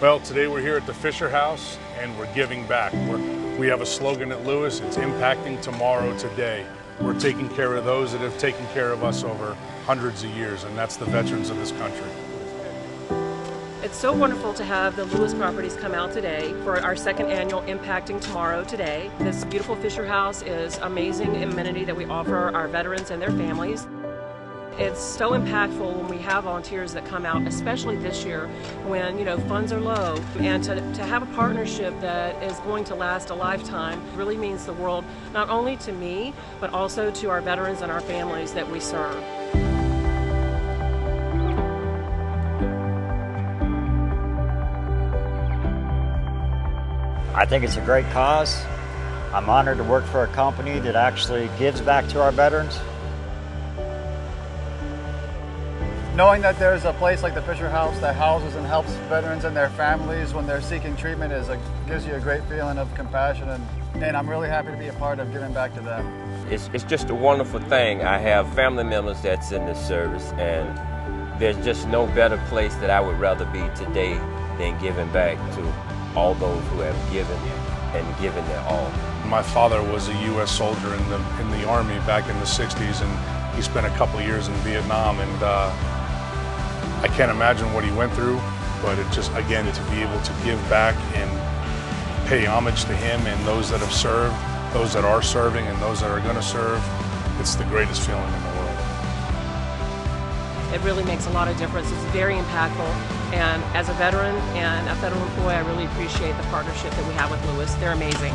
Well, today we're here at the Fisher House and we're giving back. We're, we have a slogan at Lewis, it's impacting tomorrow today. We're taking care of those that have taken care of us over hundreds of years, and that's the veterans of this country. It's so wonderful to have the Lewis properties come out today for our second annual Impacting Tomorrow today. This beautiful Fisher House is amazing amenity that we offer our veterans and their families. It's so impactful when we have volunteers that come out, especially this year when, you know, funds are low. And to, to have a partnership that is going to last a lifetime really means the world, not only to me, but also to our veterans and our families that we serve. I think it's a great cause. I'm honored to work for a company that actually gives back to our veterans. Knowing that there's a place like the Fisher House that houses and helps veterans and their families when they're seeking treatment is a, gives you a great feeling of compassion and, and I'm really happy to be a part of giving back to them. It's, it's just a wonderful thing. I have family members that's in the service and there's just no better place that I would rather be today than giving back to all those who have given and given their all. My father was a U.S. soldier in the, in the Army back in the 60s and he spent a couple years in Vietnam and uh, I can't imagine what he went through, but it just, again, to be able to give back and pay homage to him and those that have served, those that are serving, and those that are going to serve, it's the greatest feeling in the world. It really makes a lot of difference. It's very impactful. And as a veteran and a federal employee, I really appreciate the partnership that we have with Lewis. They're amazing.